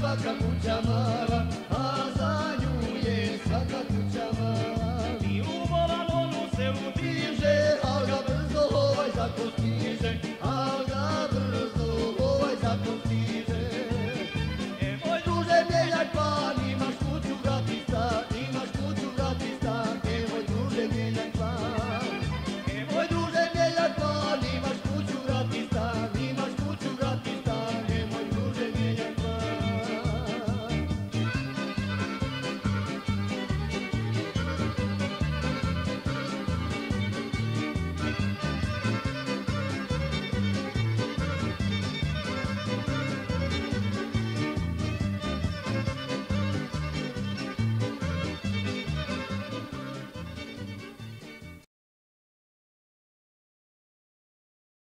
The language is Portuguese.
faca com diamante.